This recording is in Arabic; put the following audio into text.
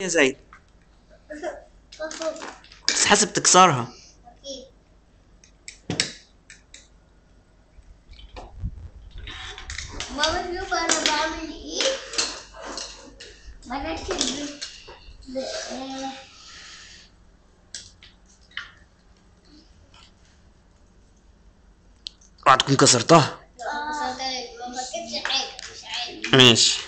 يا زيد بس حاسب تكسرها أكيد ماما شوف أنا بعمل إيه؟ بركب اوعى تكون كسرتها. آه. ما بركبش حاجة مش عارف. ماشي.